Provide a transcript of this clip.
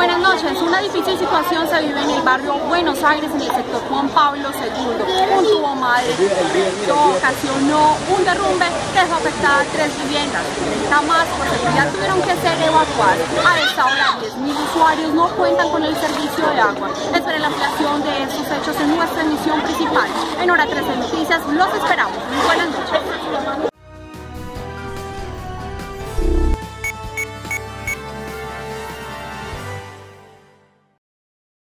Buenas noches. Una difícil situación se vive en el barrio Buenos Aires, en el sector Juan Pablo II. Un tubo madre que ocasionó un derrumbe que dejó afectadas tres viviendas. Jamás por seguridad tuvieron que ser evacuadas. A esta hora 10.000 usuarios no cuentan con el servicio de agua. Esperen la ampliación de estos hechos en nuestra emisión principal. En hora 13 Noticias los esperamos.